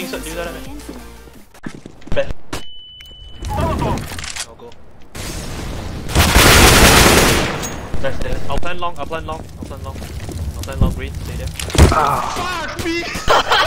shooting so do that at me. Go. Nice, nice. I'll plan long, I'll plan long, I'll plan long. I'll plan long green, stay there. Ah. Fuck me!